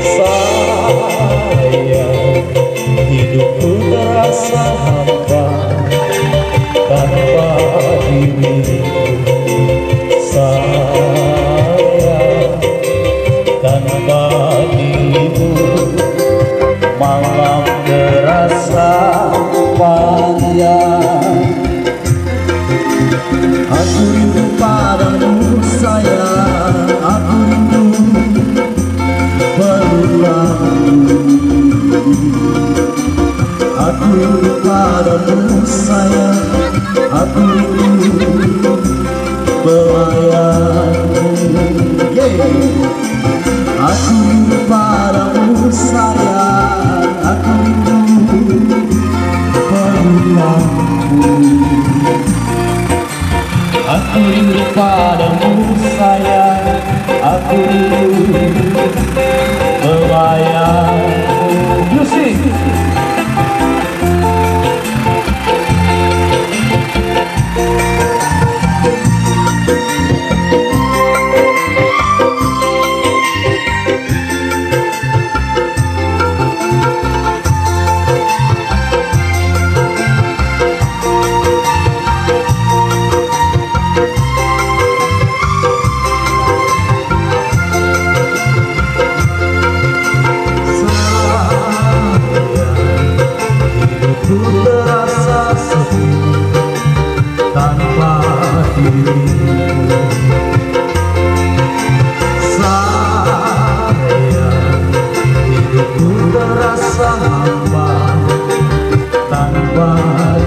Sayang hidupku terasa padamu sayang. Aku pelayanmu yeah. Aku padamu sayang. Aku pelayanmu Aku rindu padamu sayang. Aku rindu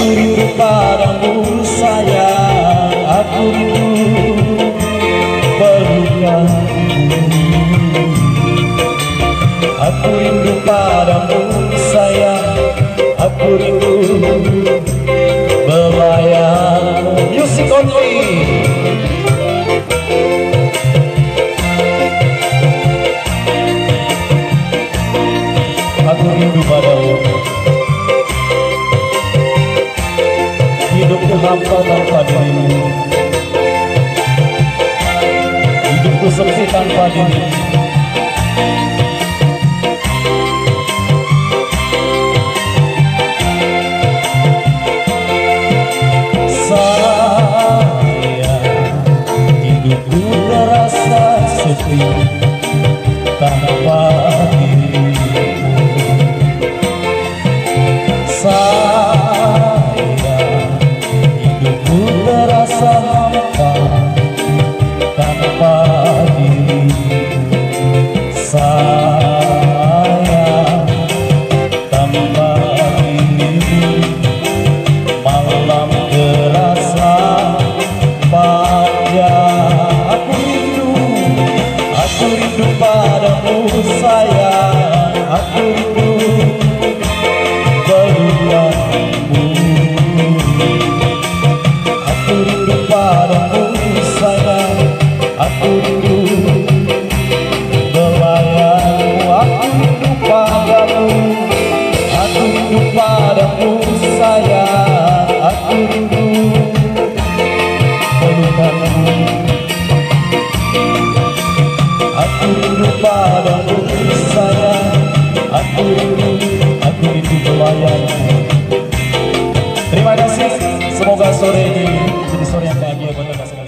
Rindu padamu sayang Aku rindu. Pelukanmu Aku rindu padamu sayang Aku rindu berlayar Music only. Aku rindu padamu hamba tanpa Hidupku sepi tanpa diri sepi tanpa para não sair. Aku aku Terima kasih, semoga sore ini jadi sore yang bahagia buat kita semua.